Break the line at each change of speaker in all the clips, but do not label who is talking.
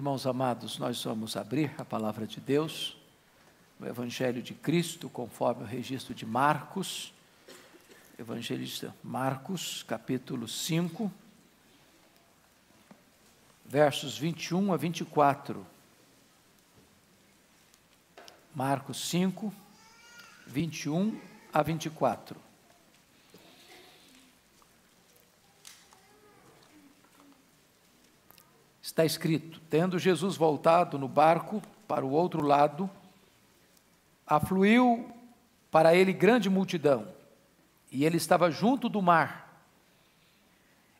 Irmãos amados, nós vamos abrir a palavra de Deus, o Evangelho de Cristo, conforme o registro de Marcos, Evangelista Marcos, capítulo 5, versos 21 a 24. Marcos 5, 21 a 24. Está escrito: Tendo Jesus voltado no barco para o outro lado, afluiu para ele grande multidão, e ele estava junto do mar.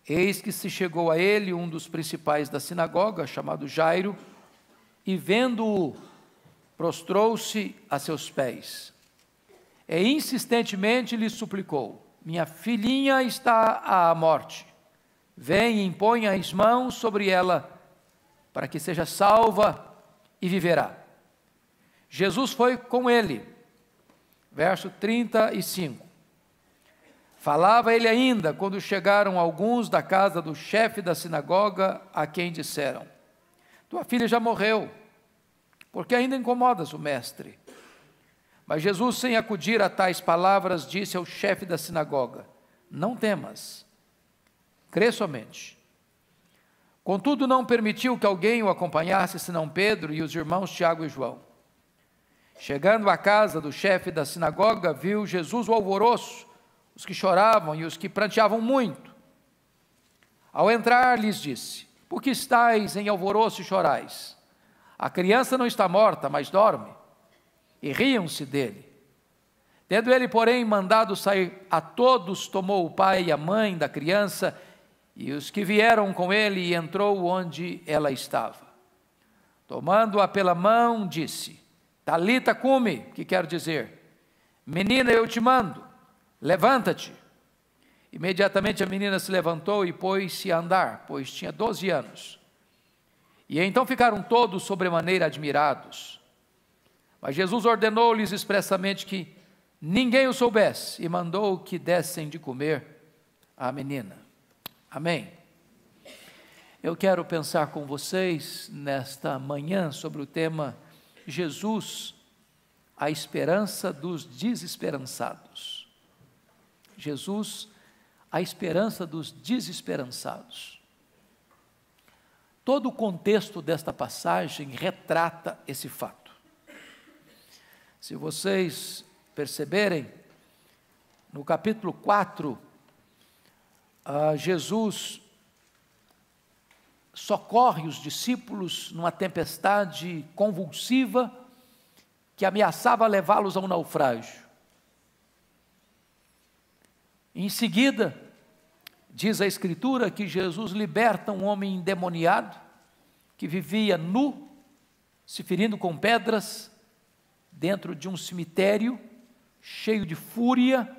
Eis que se chegou a ele um dos principais da sinagoga, chamado Jairo, e vendo-o, prostrou-se a seus pés. E insistentemente lhe suplicou: Minha filhinha está à morte. Vem e impõe as mãos sobre ela para que seja salva e viverá. Jesus foi com ele. Verso 35. Falava ele ainda quando chegaram alguns da casa do chefe da sinagoga, a quem disseram: Tua filha já morreu, porque ainda incomodas o mestre. Mas Jesus, sem acudir a tais palavras, disse ao chefe da sinagoga: Não temas, crê somente. Contudo, não permitiu que alguém o acompanhasse senão Pedro e os irmãos Tiago e João. Chegando à casa do chefe da sinagoga, viu Jesus o alvoroço, os que choravam e os que pranteavam muito. Ao entrar, lhes disse: Por que estáis em alvoroço e chorais? A criança não está morta, mas dorme. E riam-se dele. Tendo ele, porém, mandado sair a todos, tomou o pai e a mãe da criança e os que vieram com ele, e entrou onde ela estava. Tomando-a pela mão, disse: Talita cume, que quer dizer: Menina, eu te mando, levanta-te. Imediatamente a menina se levantou e pôs-se a andar, pois tinha doze anos. E então ficaram todos sobremaneira admirados. Mas Jesus ordenou-lhes expressamente que ninguém o soubesse e mandou que dessem de comer à menina. Amém? Eu quero pensar com vocês nesta manhã sobre o tema Jesus, a esperança dos desesperançados. Jesus, a esperança dos desesperançados. Todo o contexto desta passagem retrata esse fato. Se vocês perceberem, no capítulo 4, ah, Jesus socorre os discípulos numa tempestade convulsiva que ameaçava levá-los a um naufrágio. Em seguida, diz a Escritura que Jesus liberta um homem endemoniado que vivia nu, se ferindo com pedras, dentro de um cemitério, cheio de fúria,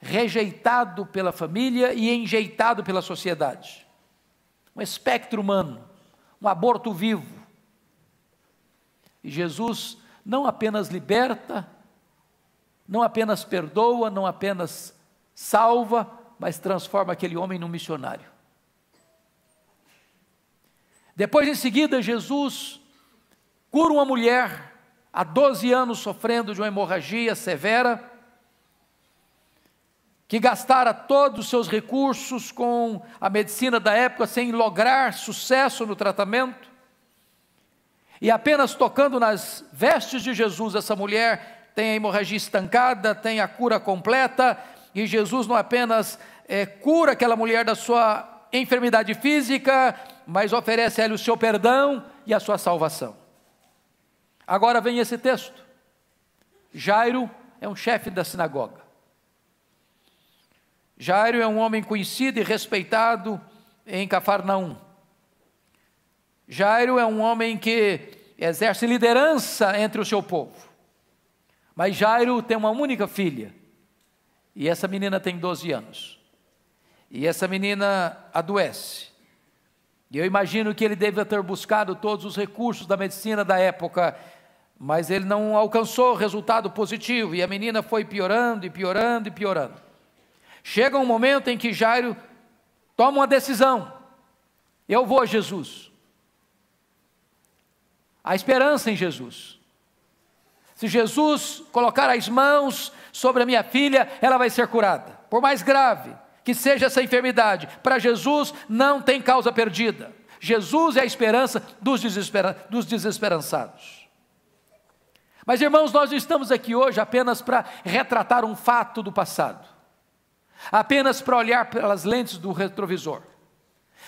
rejeitado pela família e enjeitado pela sociedade. Um espectro humano, um aborto vivo. E Jesus não apenas liberta, não apenas perdoa, não apenas salva, mas transforma aquele homem num missionário. Depois, em seguida, Jesus cura uma mulher há 12 anos sofrendo de uma hemorragia severa que gastara todos os seus recursos com a medicina da época sem lograr sucesso no tratamento. E apenas tocando nas vestes de Jesus, essa mulher tem a hemorragia estancada, tem a cura completa, e Jesus não apenas é, cura aquela mulher da sua enfermidade física, mas oferece a ela o seu perdão e a sua salvação. Agora vem esse texto. Jairo é um chefe da sinagoga. Jairo é um homem conhecido e respeitado em Cafarnaum. Jairo é um homem que exerce liderança entre o seu povo. Mas Jairo tem uma única filha. E essa menina tem 12 anos. E essa menina adoece. E eu imagino que ele deve ter buscado todos os recursos da medicina da época, mas ele não alcançou resultado positivo. E a menina foi piorando e piorando e piorando. Chega um momento em que Jairo toma uma decisão: eu vou a Jesus. a esperança em Jesus. Se Jesus colocar as mãos sobre a minha filha, ela vai ser curada. Por mais grave que seja essa enfermidade, para Jesus não tem causa perdida. Jesus é a esperança dos, desespera dos desesperançados. Mas irmãos, nós estamos aqui hoje apenas para retratar um fato do passado, apenas para olhar pelas lentes do retrovisor.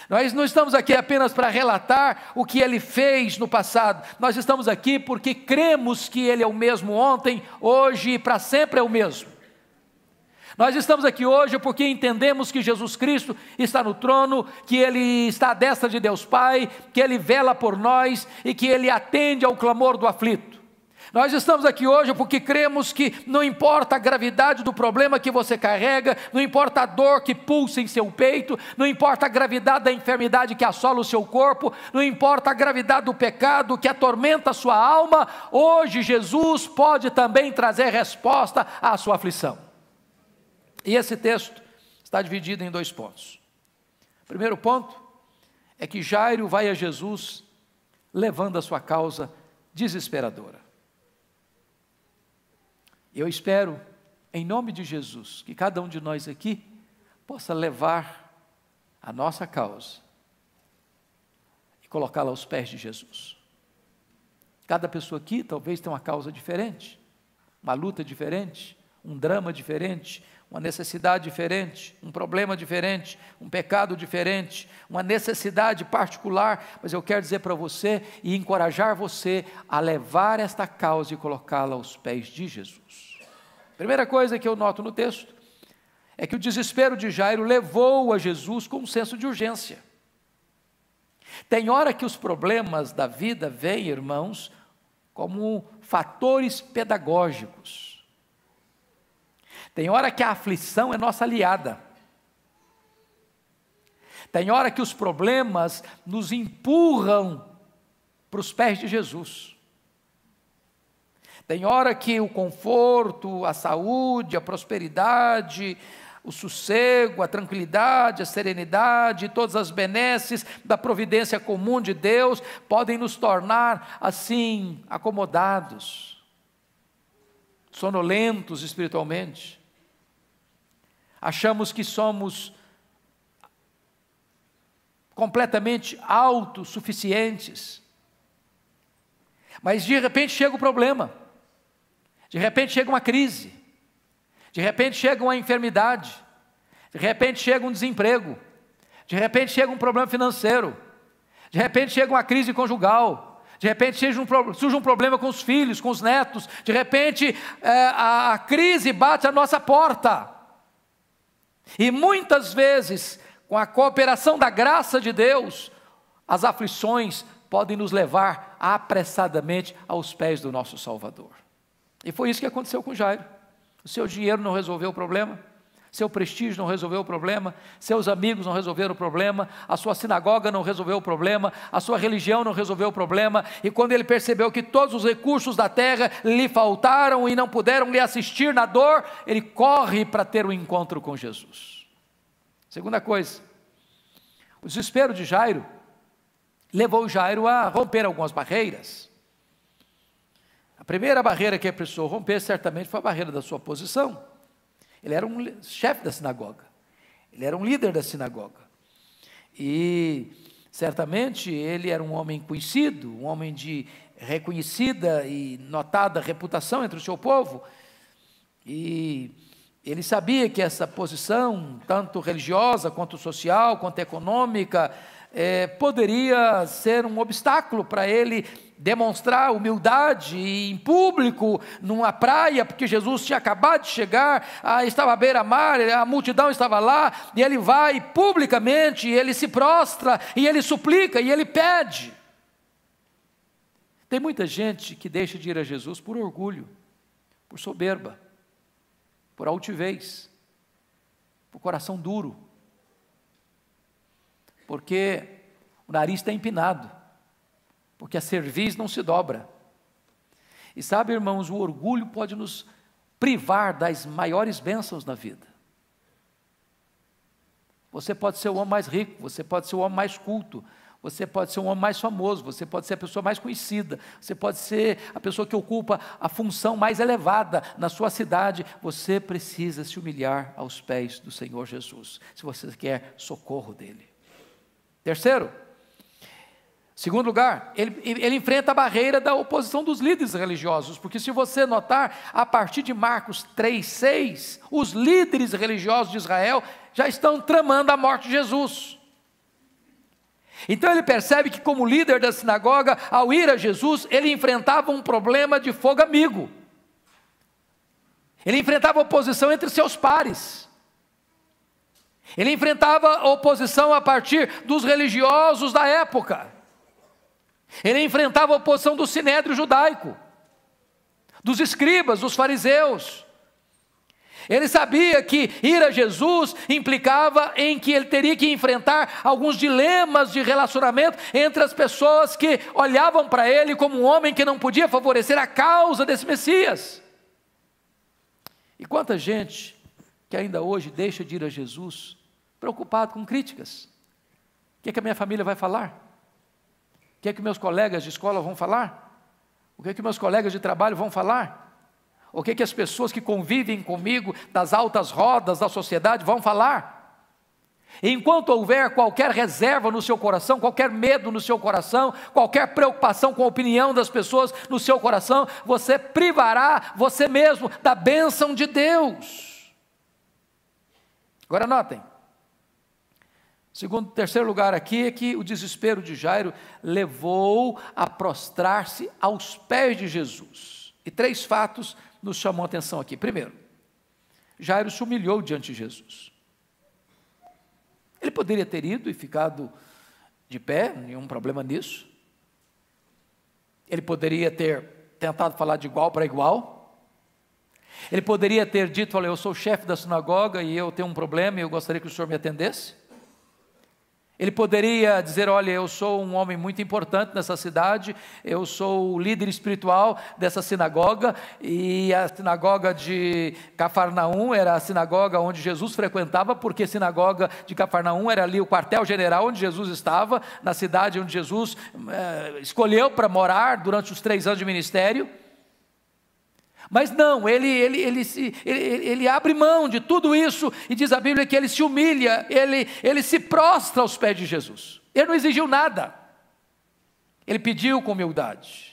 Nós não estamos aqui apenas para relatar o que ele fez no passado, nós estamos aqui porque cremos que ele é o mesmo ontem, hoje e para sempre é o mesmo. Nós estamos aqui hoje porque entendemos que Jesus Cristo está no trono, que Ele está à destra de Deus Pai, que Ele vela por nós e que Ele atende ao clamor do aflito. Nós estamos aqui hoje porque cremos que não importa a gravidade do problema que você carrega, não importa a dor que pulsa em seu peito, não importa a gravidade da enfermidade que assola o seu corpo, não importa a gravidade do pecado que atormenta a sua alma, hoje Jesus pode também trazer resposta à sua aflição. E esse texto está dividido em dois pontos. O primeiro ponto é que Jairo vai a Jesus levando a sua causa desesperadora. Eu espero, em nome de Jesus, que cada um de nós aqui possa levar a nossa causa e colocá-la aos pés de Jesus. Cada pessoa aqui talvez tenha uma causa diferente, uma luta diferente, um drama diferente, uma necessidade diferente, um problema diferente, um pecado diferente, uma necessidade particular, mas eu quero dizer para você e encorajar você a levar esta causa e colocá-la aos pés de Jesus. Primeira coisa que eu noto no texto é que o desespero de Jairo levou a Jesus com um senso de urgência. Tem hora que os problemas da vida vêm, irmãos, como fatores pedagógicos. Tem hora que a aflição é nossa aliada. Tem hora que os problemas nos empurram para os pés de Jesus. Tem hora que o conforto, a saúde, a prosperidade, o sossego, a tranquilidade, a serenidade, todas as benesses da providência comum de Deus podem nos tornar assim acomodados, sonolentos espiritualmente. Achamos que somos completamente autossuficientes. Mas de repente chega o problema. De repente chega uma crise, de repente chega uma enfermidade, de repente chega um desemprego, de repente chega um problema financeiro, de repente chega uma crise conjugal, de repente surge um, problema com os filhos, com os netos, de repente é, a, a crise bate à nossa porta. E muitas vezes, com a cooperação da graça de Deus, as aflições podem nos levar apressadamente aos pés do nosso Salvador. E foi isso que aconteceu com Jairo. O seu dinheiro não resolveu o problema, seu prestígio não resolveu o problema, seus amigos não resolveram o problema, a sua sinagoga não resolveu o problema, a sua religião não resolveu o problema, e quando ele percebeu que todos os recursos da terra lhe faltaram e não puderam lhe assistir na dor, ele corre para ter um encontro com Jesus. Segunda coisa, o desespero de Jairo levou Jairo a romper algumas barreiras. A primeira barreira que a pessoa romper certamente foi a barreira da sua posição. Ele era um chefe da sinagoga, ele era um líder da sinagoga. E certamente ele era um homem conhecido, um homem de reconhecida e notada reputação entre o seu povo. E ele sabia que essa posição, tanto religiosa quanto social, quanto econômica, é, poderia ser um obstáculo para ele demonstrar humildade em público, numa praia, porque Jesus tinha acabado de chegar, ah, estava à beira-mar, a multidão estava lá, e ele vai publicamente, e ele se prostra, e ele suplica, e ele pede. Tem muita gente que deixa de ir a Jesus por orgulho, por soberba, por altivez, por coração duro, porque o nariz está empinado porque a cerviz não se dobra. E sabe, irmãos, o orgulho pode nos privar das maiores bênçãos na vida. Você pode ser o homem mais rico, você pode ser o homem mais culto, Você pode ser um homem mais famoso, você pode ser a pessoa mais conhecida, você pode ser a pessoa que ocupa a função mais elevada na sua cidade. Você precisa se humilhar aos pés do Senhor Jesus, se você quer socorro dele. Terceiro, segundo lugar, ele, ele enfrenta a barreira da oposição dos líderes religiosos, porque se você notar, a partir de Marcos 3, 6, os líderes religiosos de Israel já estão tramando a morte de Jesus. Então ele percebe que, como líder da sinagoga, ao ir a Jesus, ele enfrentava um problema de fogo amigo. Ele enfrentava oposição entre seus pares. Ele enfrentava oposição a partir dos religiosos da época. Ele enfrentava a oposição do sinédrio judaico, dos escribas, dos fariseus. Ele sabia que ir a Jesus implicava em que ele teria que enfrentar alguns dilemas de relacionamento entre as pessoas que olhavam para ele como um homem que não podia favorecer a causa desse Messias. E quanta gente que ainda hoje deixa de ir a Jesus preocupado com críticas. O que, é que a minha família vai falar? O que é que meus colegas de escola vão falar? O que é que meus colegas de trabalho vão falar? O que, que as pessoas que convivem comigo das altas rodas da sociedade vão falar? Enquanto houver qualquer reserva no seu coração, qualquer medo no seu coração, qualquer preocupação com a opinião das pessoas no seu coração, você privará você mesmo da bênção de Deus. Agora notem, segundo, terceiro lugar aqui é que o desespero de Jairo levou a prostrar-se aos pés de Jesus. E três fatos nos chamou a atenção aqui. Primeiro, Jairo se humilhou diante de Jesus. Ele poderia ter ido e ficado de pé, nenhum problema nisso. Ele poderia ter tentado falar de igual para igual. Ele poderia ter dito: Olha, eu sou o chefe da sinagoga e eu tenho um problema e eu gostaria que o senhor me atendesse. Ele poderia dizer: Olha, eu sou um homem muito importante nessa cidade, eu sou o líder espiritual dessa sinagoga, e a sinagoga de Cafarnaum era a sinagoga onde Jesus frequentava, porque a sinagoga de Cafarnaum era ali o quartel-general onde Jesus estava, na cidade onde Jesus é, escolheu para morar durante os três anos de ministério. Mas não, ele, ele, ele, se, ele, ele abre mão de tudo isso e diz a Bíblia que ele se humilha, ele, ele se prostra aos pés de Jesus. Ele não exigiu nada, ele pediu com humildade.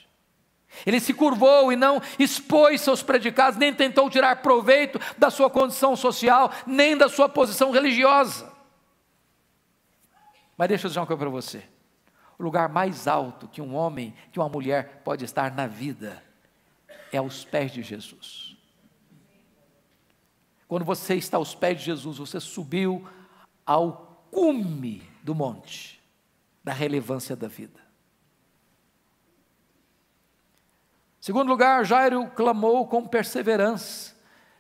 Ele se curvou e não expôs seus predicados, nem tentou tirar proveito da sua condição social, nem da sua posição religiosa. Mas deixa eu dizer uma coisa para você: o lugar mais alto que um homem, que uma mulher pode estar na vida, é aos pés de Jesus. Quando você está aos pés de Jesus, você subiu ao cume do monte da relevância da vida. Segundo lugar, Jairo clamou com perseverança.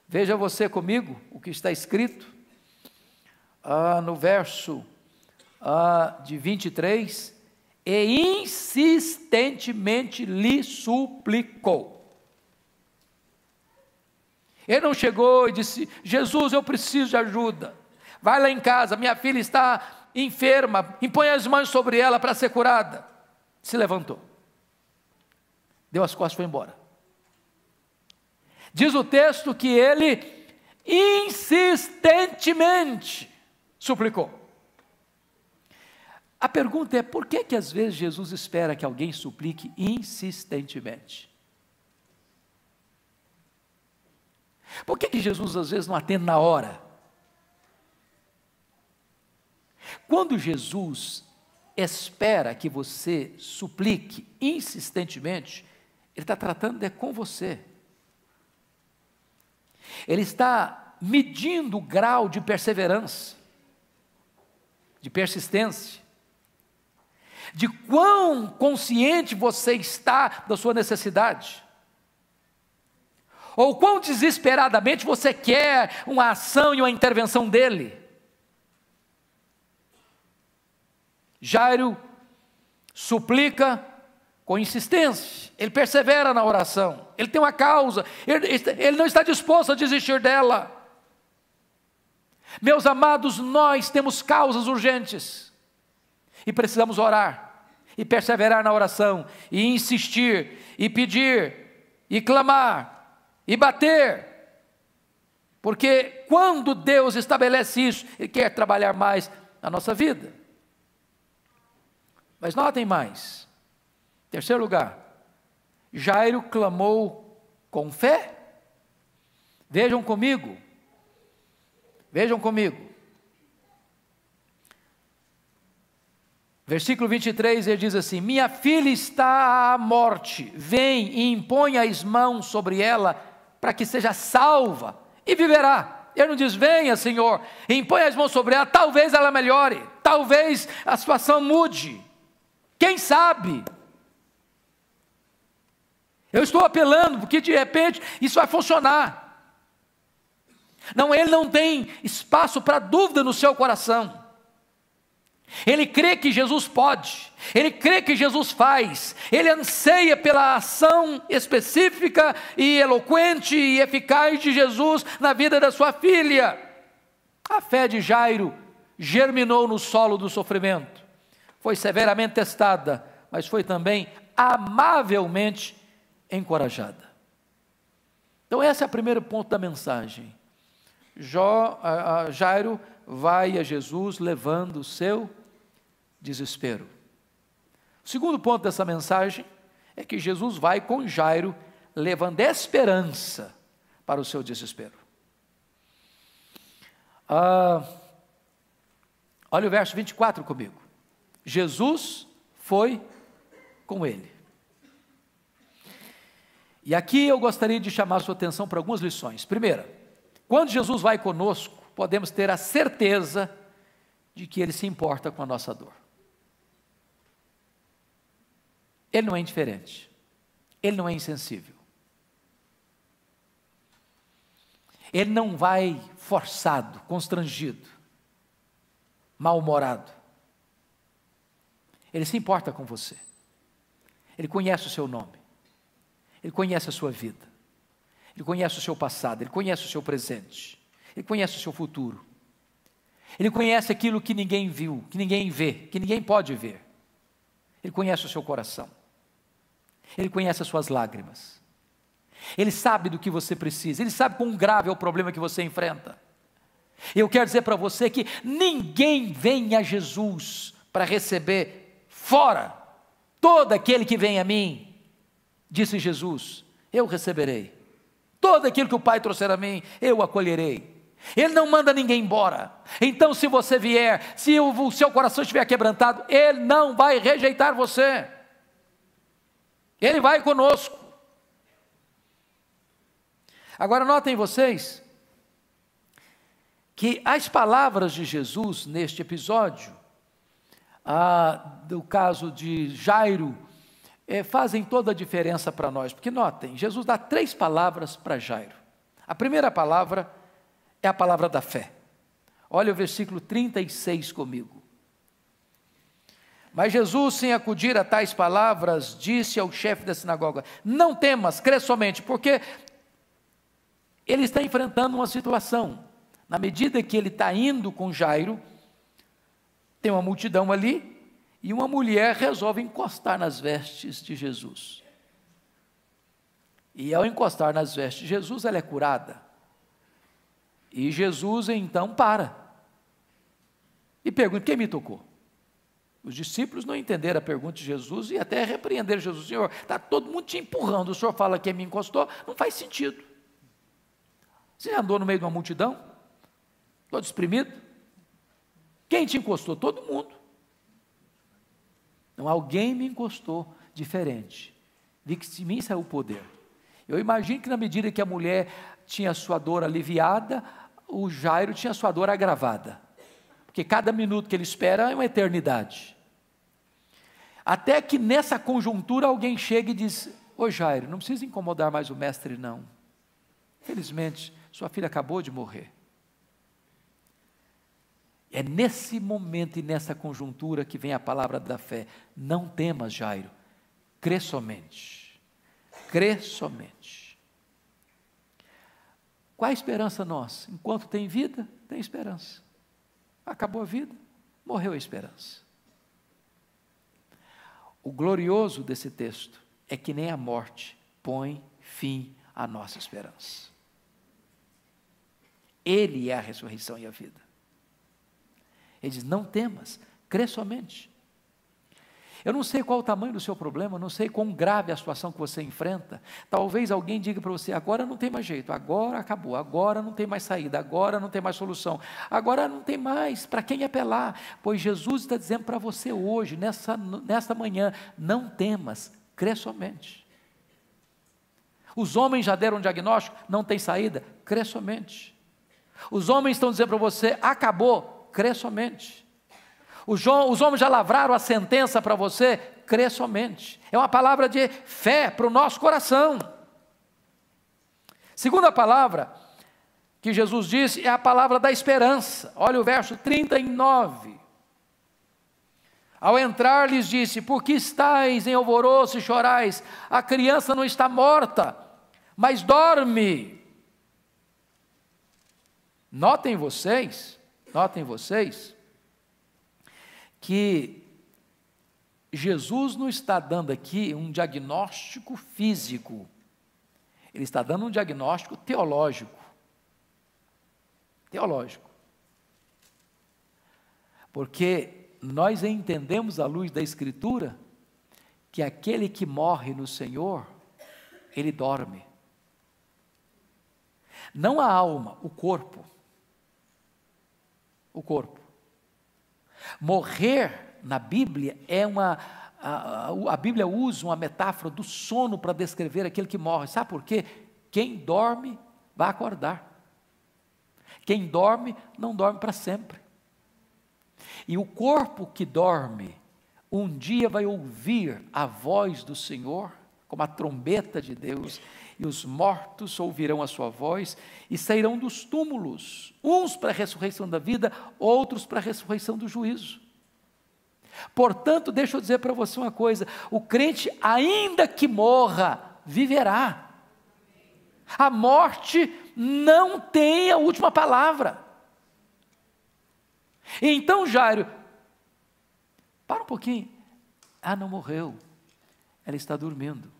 Veja você comigo o que está escrito ah, no verso ah, de 23: e insistentemente lhe suplicou. Ele não chegou e disse: Jesus, eu preciso de ajuda. Vai lá em casa, minha filha está enferma, impõe as mãos sobre ela para ser curada. Se levantou, deu as costas e foi embora. Diz o texto que ele insistentemente suplicou. A pergunta é: por que que às vezes Jesus espera que alguém suplique insistentemente? Por que, que Jesus às vezes não atende na hora? Quando Jesus espera que você suplique insistentemente, Ele está tratando é com você. Ele está medindo o grau de perseverança, de persistência, de quão consciente você está da sua necessidade ou quão desesperadamente você quer uma ação e uma intervenção dele. Jairo suplica com insistência, ele persevera na oração, ele tem uma causa, ele, ele não está disposto a desistir dela. Meus amados, nós temos causas urgentes. E precisamos orar, e perseverar na oração, e insistir, e pedir, e clamar, e bater. Porque quando Deus estabelece isso, Ele quer trabalhar mais na nossa vida. Mas notem mais. Terceiro lugar, Jairo clamou com fé. Vejam comigo. Vejam comigo. Versículo 23, ele diz assim: Minha filha está à morte, vem e impõe as mãos sobre ela, para que seja salva e viverá. Ele não diz: Venha, Senhor, impõe as mãos sobre ela, talvez ela melhore, talvez a situação mude. Quem sabe? Eu estou apelando, porque de repente isso vai funcionar. Não, ele não tem espaço para dúvida no seu coração. Ele crê que Jesus pode, ele crê que Jesus faz, ele anseia pela ação específica e eloquente e eficaz de Jesus na vida da sua filha. A fé de Jairo germinou no solo do sofrimento, foi severamente testada, mas foi também amavelmente encorajada. Então, esse é o primeiro ponto da mensagem. Jó, a, a Jairo vai a Jesus levando o seu desespero. O segundo ponto dessa mensagem é que Jesus vai com Jairo levando esperança para o seu desespero. Ah, olha o verso 24 comigo. Jesus foi com ele. E aqui eu gostaria de chamar sua atenção para algumas lições. Primeira, quando Jesus vai conosco, podemos ter a certeza de que Ele se importa com a nossa dor. Ele não é indiferente. Ele não é insensível. Ele não vai forçado, constrangido, mal-humorado. Ele se importa com você. Ele conhece o seu nome. Ele conhece a sua vida. Ele conhece o seu passado, ele conhece o seu presente. Ele conhece o seu futuro. Ele conhece aquilo que ninguém viu, que ninguém vê, que ninguém pode ver. Ele conhece o seu coração. Ele conhece as suas lágrimas. Ele sabe do que você precisa. Ele sabe quão grave é o problema que você enfrenta. Eu quero dizer para você que ninguém vem a Jesus para receber fora todo aquele que vem a mim, disse Jesus, eu receberei. Todo aquilo que o Pai trouxer a mim, eu acolherei. Ele não manda ninguém embora. Então, se você vier, se o seu coração estiver quebrantado, Ele não vai rejeitar você. Ele vai conosco. Agora, notem vocês que as palavras de Jesus neste episódio, ah, do caso de Jairo, é, fazem toda a diferença para nós. Porque notem, Jesus dá três palavras para Jairo. A primeira palavra é a palavra da fé. Olha o versículo 36 comigo. Mas Jesus, sem acudir a tais palavras, disse ao chefe da sinagoga: Não temas, crê somente, porque ele está enfrentando uma situação. Na medida que ele está indo com Jairo, tem uma multidão ali, e uma mulher resolve encostar nas vestes de Jesus. E ao encostar nas vestes de Jesus, ela é curada. E Jesus então para. E pergunta: quem me tocou? Os discípulos não entenderam a pergunta de Jesus e até repreenderam Jesus: Senhor, está todo mundo te empurrando, o senhor fala que me encostou, não faz sentido. Você andou no meio de uma multidão? Todo exprimido? Quem te encostou? Todo mundo. Não, alguém me encostou diferente. Vi que de mim saiu o poder. Eu imagino que na medida que a mulher tinha sua dor aliviada, o Jairo tinha sua dor agravada. Porque cada minuto que ele espera é uma eternidade. Até que nessa conjuntura alguém chega e diz: Ô Jairo, não precisa incomodar mais o mestre, não. Felizmente, sua filha acabou de morrer. É nesse momento e nessa conjuntura que vem a palavra da fé. Não temas, Jairo, crê somente. Crê somente. Qual a esperança nossa? Enquanto tem vida, tem esperança. Acabou a vida, morreu a esperança. O glorioso desse texto é que nem a morte põe fim à nossa esperança. Ele é a ressurreição e a vida. Ele diz: Não temas, crê somente. Eu não sei qual o tamanho do seu problema, não sei quão grave a situação que você enfrenta. Talvez alguém diga para você: agora não tem mais jeito, agora acabou, agora não tem mais saída, agora não tem mais solução, agora não tem mais para quem apelar. Pois Jesus está dizendo para você hoje, nessa, nesta manhã: não temas, crê somente. Os homens já deram um diagnóstico, não tem saída, crê somente. Os homens estão dizendo para você: acabou, crê somente. Os, homens já lavraram a sentença para você, crê somente. É uma palavra de fé para o nosso coração. Segunda palavra que Jesus disse é a palavra da esperança. Olha o verso 39. Ao entrar, lhes disse: Por que estáis em alvoroço e chorais? A criança não está morta, mas dorme. Notem vocês, notem vocês, que Jesus não está dando aqui um diagnóstico físico, ele está dando um diagnóstico teológico. Teológico. Porque nós entendemos à luz da Escritura que aquele que morre no Senhor, ele dorme. Não a alma, o corpo. O corpo. Morrer na Bíblia é uma. A, a, Bíblia usa uma metáfora do sono para descrever aquele que morre. Sabe por quê? Quem dorme vai acordar. Quem dorme não dorme para sempre. E o corpo que dorme, um dia vai ouvir a voz do Senhor, como a trombeta de Deus, e os mortos ouvirão a sua voz e sairão dos túmulos, uns para a ressurreição da vida, outros para a ressurreição do juízo. Portanto, deixa eu dizer para você uma coisa: o crente, ainda que morra, viverá. A morte não tem a última palavra. Então, Jairo, para um pouquinho. Ah, não morreu. Ela está dormindo.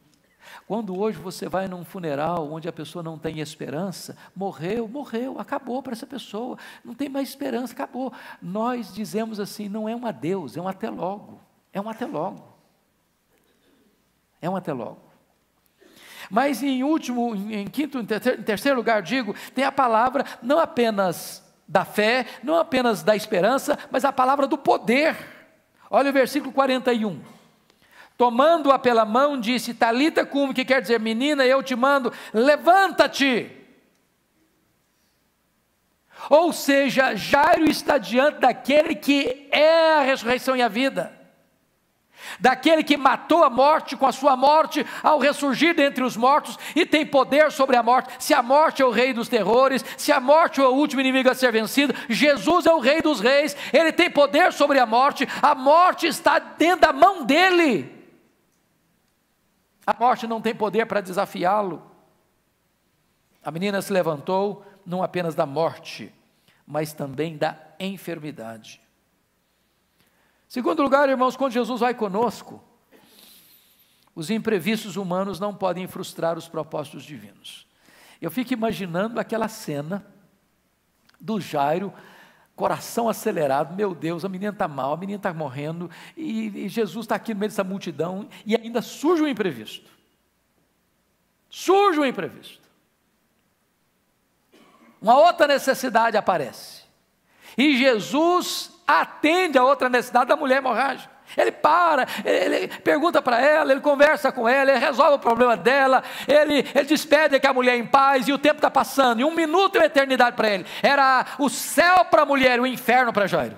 Quando hoje você vai num funeral onde a pessoa não tem esperança, morreu, morreu, acabou para essa pessoa, não tem mais esperança, acabou. Nós dizemos assim: não é um adeus, é um até logo. É um até logo. É um até logo. Mas em último, em quinto, em terceiro lugar, digo, tem a palavra não apenas da fé, não apenas da esperança, mas a palavra do poder. Olha o versículo 41. Tomando-a pela mão, disse: Talita cum, que quer dizer, menina, eu te mando, levanta-te. Ou seja, Jairo está diante daquele que é a ressurreição e a vida, daquele que matou a morte com a sua morte ao ressurgir dentre os mortos e tem poder sobre a morte. Se a morte é o rei dos terrores, se a morte é o último inimigo a ser vencido, Jesus é o rei dos reis, ele tem poder sobre a morte, a morte está dentro da mão dele. A morte não tem poder para desafiá-lo. A menina se levantou, não apenas da morte, mas também da enfermidade. Segundo lugar, irmãos, quando Jesus vai conosco, os imprevistos humanos não podem frustrar os propósitos divinos. Eu fico imaginando aquela cena do Jairo coração acelerado, meu Deus, a menina está mal, a menina está morrendo, e, e Jesus está aqui no meio dessa multidão, e ainda surge um imprevisto. Surge um imprevisto. Uma outra necessidade aparece. E Jesus atende a outra necessidade da mulher hemorrágica. Ele para, ele, pergunta para ela, ele conversa com ela, ele resolve o problema dela, ele, ele despede que a mulher em paz e o tempo está passando, e um minuto é uma eternidade para ele. Era o céu para a mulher e o inferno para Jairo.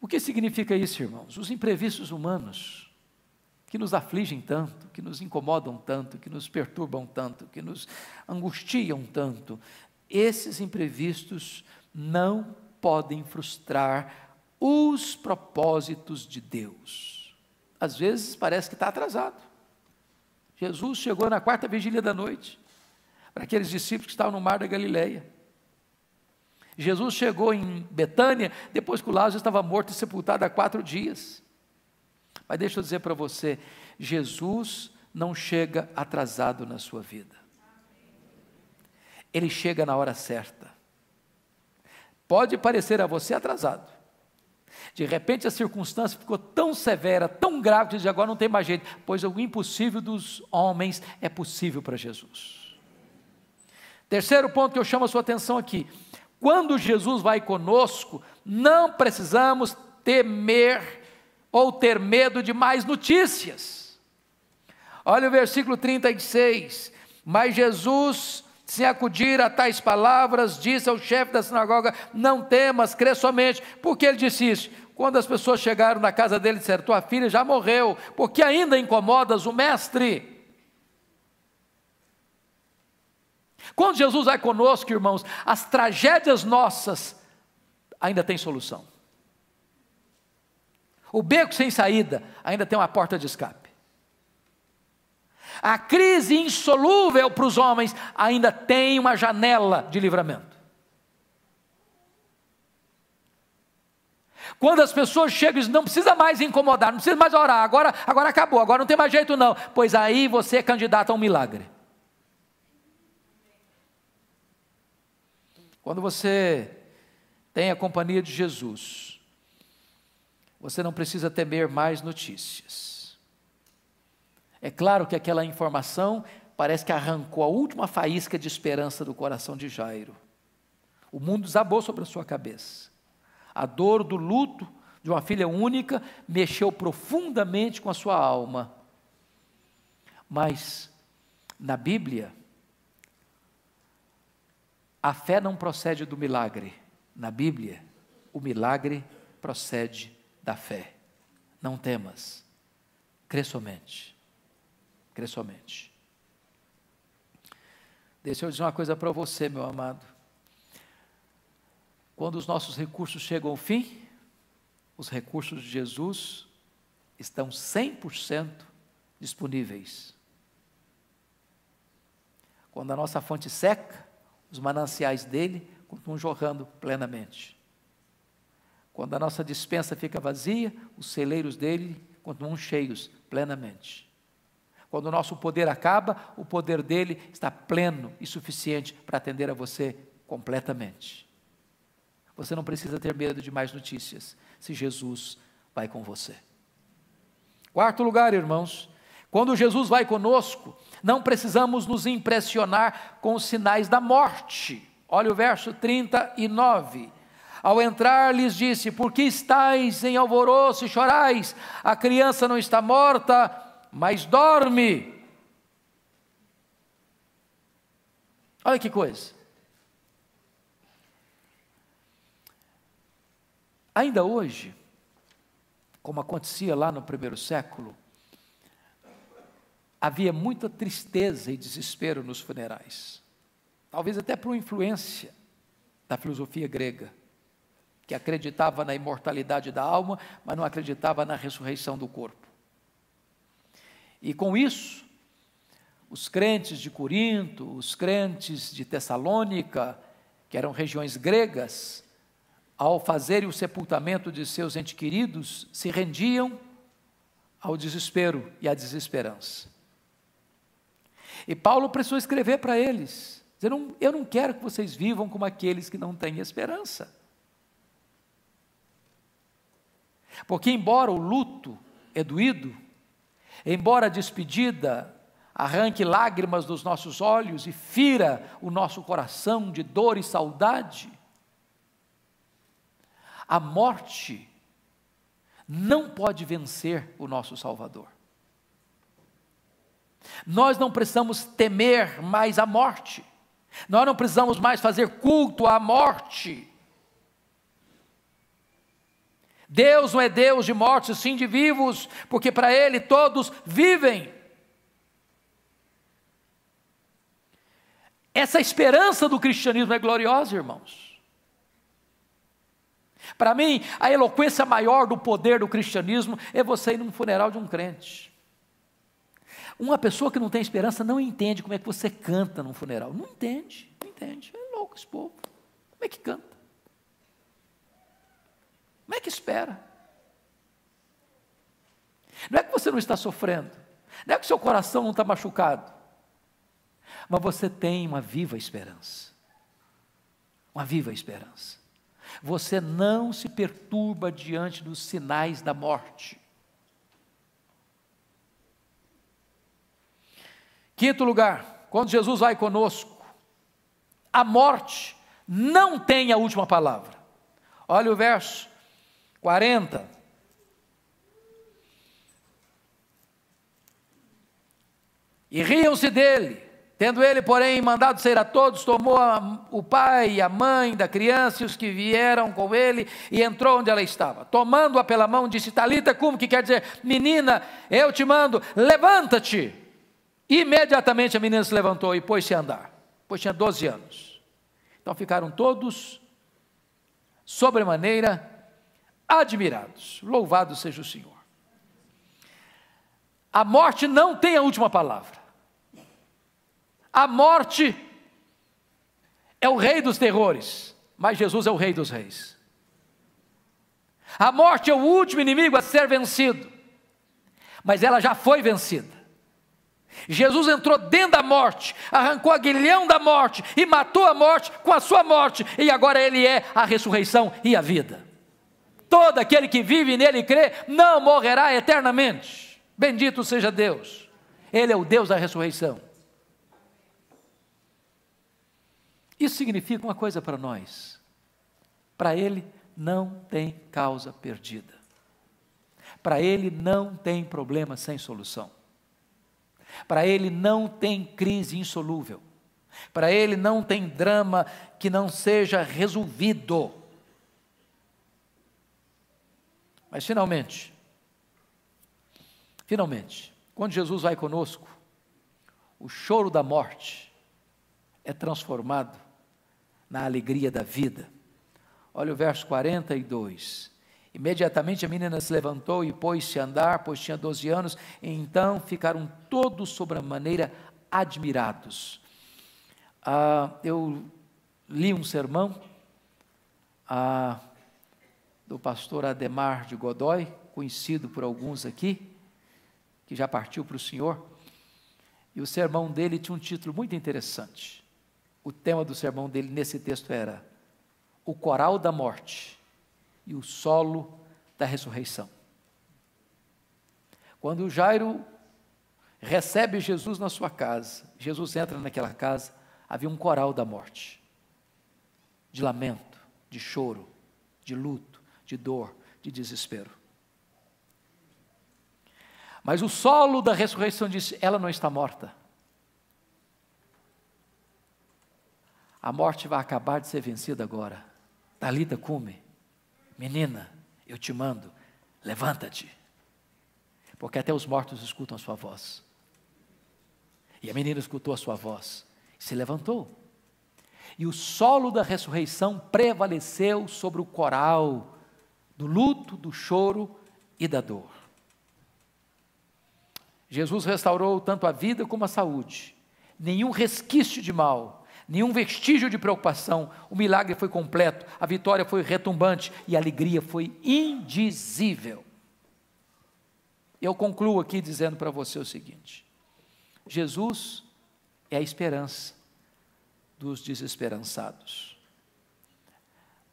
O que significa isso, irmãos? Os imprevistos humanos que nos afligem tanto, que nos incomodam tanto, que nos perturbam tanto, que nos angustiam tanto, esses imprevistos não podem frustrar os propósitos de Deus. Às vezes parece que está atrasado. Jesus chegou na quarta vigília da noite, para aqueles discípulos que estavam no mar da Galileia. Jesus chegou em Betânia depois que o Lázaro estava morto e sepultado há quatro dias. Mas deixa eu dizer para você: Jesus não chega atrasado na sua vida. Ele chega na hora certa. Pode parecer a você atrasado. De repente a circunstância ficou tão severa, tão grave, que diz, agora não tem mais jeito, pois o impossível dos homens é possível para Jesus. Terceiro ponto que eu chamo a sua atenção aqui: quando Jesus vai conosco, não precisamos temer ou ter medo de mais notícias. Olha o versículo 36. Mas Jesus, se acudir a tais palavras, disse ao chefe da sinagoga: Não temas, crê somente. Por que ele disse isso? Quando as pessoas chegaram na casa dele disseram: Tua filha já morreu, porque ainda incomodas o mestre. Quando Jesus vai conosco, irmãos, as tragédias nossas ainda têm solução. O beco sem saída ainda tem uma porta de escape. A crise insolúvel para os homens ainda tem uma janela de livramento. Quando as pessoas chegam e dizem, não precisa mais incomodar, não precisa mais orar, agora, agora acabou, agora não tem mais jeito não. Pois aí você é candidato a um milagre. Quando você tem a companhia de Jesus, você não precisa temer mais notícias. É claro que aquela informação parece que arrancou a última faísca de esperança do coração de Jairo. O mundo desabou sobre a sua cabeça. A dor do luto de uma filha única mexeu profundamente com a sua alma. Mas, na Bíblia, a fé não procede do milagre. Na Bíblia, o milagre procede da fé. Não temas, crê somente. Crê somente. Deixa eu dizer uma coisa para você, meu amado. Quando os nossos recursos chegam ao fim, os recursos de Jesus estão 100% disponíveis. Quando a nossa fonte seca, os mananciais dele continuam jorrando plenamente. Quando a nossa dispensa fica vazia, os celeiros dele continuam cheios plenamente. Quando o nosso poder acaba, o poder dele está pleno e suficiente para atender a você completamente. Você não precisa ter medo de mais notícias, se Jesus vai com você. Quarto lugar, irmãos, quando Jesus vai conosco, não precisamos nos impressionar com os sinais da morte. Olha o verso 39. Ao entrar, lhes disse: Por que estáis em alvoroço e chorais? A criança não está morta, mas dorme. Olha que coisa. Ainda hoje, como acontecia lá no primeiro século, havia muita tristeza e desespero nos funerais. Talvez até por influência da filosofia grega, que acreditava na imortalidade da alma, mas não acreditava na ressurreição do corpo. E com isso, os crentes de Corinto, os crentes de Tessalônica, que eram regiões gregas, ao fazerem o sepultamento de seus entes queridos, se rendiam ao desespero e à desesperança. E Paulo precisou escrever para eles, dizendo: Eu não quero que vocês vivam como aqueles que não têm esperança. Porque, embora o luto é doído, embora a despedida arranque lágrimas dos nossos olhos e fira o nosso coração de dor e saudade, a morte não pode vencer o nosso Salvador. Nós não precisamos temer mais a morte. Nós não precisamos mais fazer culto à morte. Deus não é Deus de mortos, sim de vivos, porque para Ele todos vivem. Essa esperança do cristianismo é gloriosa, irmãos. Para mim, a eloquência maior do poder do cristianismo é você ir num funeral de um crente. Uma pessoa que não tem esperança não entende como é que você canta num funeral. Não entende, não entende. É louco esse povo. Como é que canta? Como é que espera? Não é que você não está sofrendo, não é que seu coração não está machucado, mas você tem uma viva esperança. Uma viva esperança. Você não se perturba diante dos sinais da morte. Quinto lugar, quando Jesus vai conosco, a morte não tem a última palavra. Olha o verso 40. E riam-se dele. Tendo ele, porém, mandado ser a todos, tomou a, o pai e a mãe da criança e os que vieram com ele e entrou onde ela estava. Tomando-a pela mão, disse: Talita, como que quer dizer, menina, eu te mando, levanta-te. Imediatamente a menina se levantou e pôs-se a andar, pois tinha 12 anos. Então ficaram todos sobremaneira admirados. Louvado seja o Senhor. A morte não tem a última palavra. A morte é o rei dos terrores, mas Jesus é o rei dos reis. A morte é o último inimigo a ser vencido, mas ela já foi vencida. Jesus entrou dentro da morte, arrancou a guilhão da morte e matou a morte com a sua morte, e agora ele é a ressurreição e a vida. Todo aquele que vive nele e crê não morrerá eternamente. Bendito seja Deus. Ele é o Deus da ressurreição. Isso significa uma coisa para nós. Para ele não tem causa perdida. Para ele não tem problema sem solução. Para ele não tem crise insolúvel. Para ele não tem drama que não seja resolvido. Mas finalmente, finalmente, quando Jesus vai conosco, o choro da morte é transformado na alegria da vida. Olha o verso 42. Imediatamente a menina se levantou e pôs-se a andar, pois tinha 12 anos, então ficaram todos sobre a maneira admirados. Ah, eu li um sermão ah, do pastor Ademar de Godoy, conhecido por alguns aqui, que já partiu para o Senhor, e o sermão dele tinha um título muito interessante. O tema do sermão dele nesse texto era O Coral da Morte e o solo da ressurreição. Quando Jairo recebe Jesus na sua casa, Jesus entra naquela casa, havia um coral da morte, de lamento, de choro, de luto, de dor, de desespero. Mas o solo da ressurreição disse: ela não está morta. A morte vai acabar de ser vencida agora. Talita cume. Menina, eu te mando, levanta-te. Porque até os mortos escutam a sua voz. E a menina escutou a sua voz e se levantou. E o solo da ressurreição prevaleceu sobre o coral do luto, do choro e da dor. Jesus restaurou tanto a vida como a saúde. Nenhum resquício de mal nenhum vestígio de preocupação. O milagre foi completo, a vitória foi retumbante e a alegria foi indizível. Eu concluo aqui dizendo para você o seguinte: Jesus é a esperança dos desesperançados.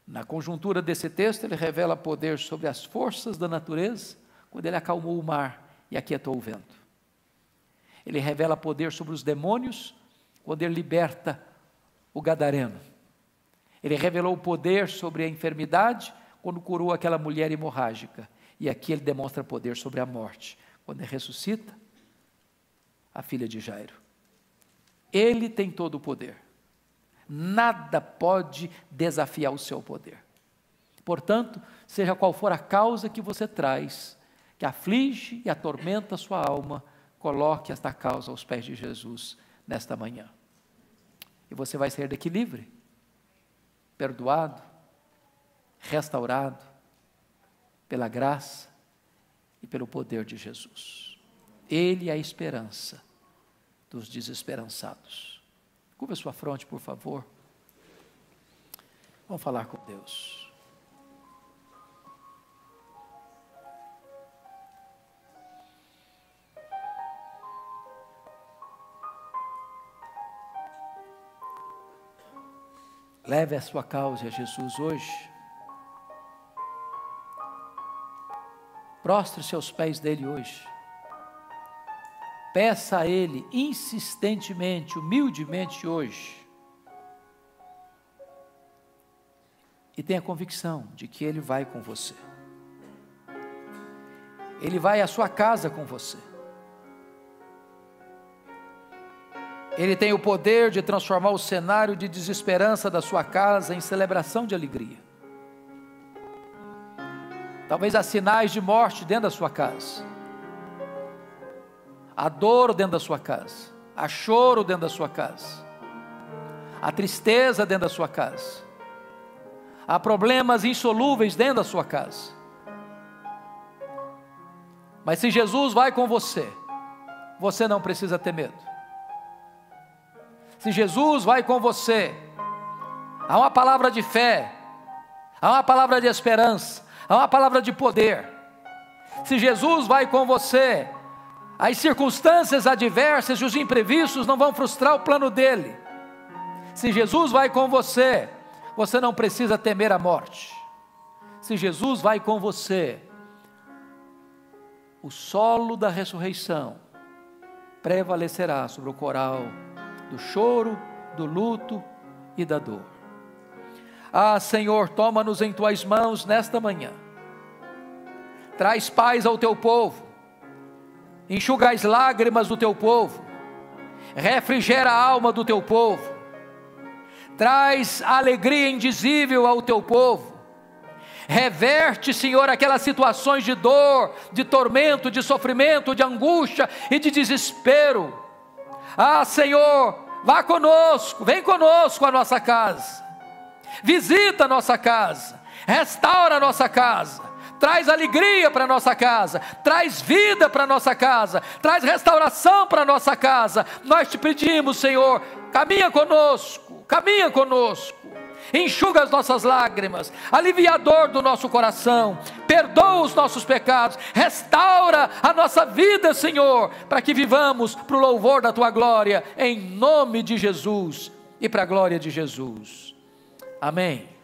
Na conjuntura desse texto, ele revela poder sobre as forças da natureza, quando ele acalmou o mar e aquietou o vento. Ele revela poder sobre os demônios, quando ele liberta o gadareno. Ele revelou o poder sobre a enfermidade quando curou aquela mulher hemorrágica. E aqui ele demonstra poder sobre a morte, quando ele ressuscita a filha de Jairo. Ele tem todo o poder. Nada pode desafiar o seu poder. Portanto, seja qual for a causa que você traz, que aflige e atormenta a sua alma, coloque esta causa aos pés de Jesus nesta manhã. E você vai sair daqui livre, perdoado, restaurado pela graça e pelo poder de Jesus. Ele é a esperança dos desesperançados. Curva sua fronte, por favor. Vamos falar com Deus. Leve a sua causa a Jesus hoje. Prostre seus pés dele hoje. Peça a ele insistentemente, humildemente hoje. E tenha convicção de que ele vai com você. Ele vai à sua casa com você. Ele tem o poder de transformar o cenário de desesperança da sua casa em celebração de alegria. Talvez há sinais de morte dentro da sua casa. Há dor dentro da sua casa. Há choro dentro da sua casa. Há tristeza dentro da sua casa. Há problemas insolúveis dentro da sua casa. Mas se Jesus vai com você, você não precisa ter medo. Se Jesus vai com você, há uma palavra de fé, há uma palavra de esperança, há uma palavra de poder. Se Jesus vai com você, as circunstâncias adversas e os imprevistos não vão frustrar o plano dele. Se Jesus vai com você, você não precisa temer a morte. Se Jesus vai com você, o solo da ressurreição prevalecerá sobre o coral do choro, do luto e da dor. Ah, Senhor, toma-nos em tuas mãos nesta manhã. Traz paz ao teu povo, enxuga as lágrimas do teu povo, refrigera a alma do teu povo, traz alegria indizível ao teu povo, Reverte, Senhor, aquelas situações de dor, de tormento, de sofrimento, de angústia e de desespero. Ah, Senhor, vá conosco, vem conosco à nossa casa. Visita a nossa casa, restaura a nossa casa, traz alegria para nossa casa, traz vida para nossa casa, traz restauração para nossa casa. Nós te pedimos, Senhor, caminha conosco, caminha conosco enxuga as nossas lágrimas, alivia a dor do nosso coração, perdoa os nossos pecados, restaura a nossa vida, Senhor, para que vivamos para o louvor da tua glória, em nome de Jesus e para a glória de Jesus. Amém.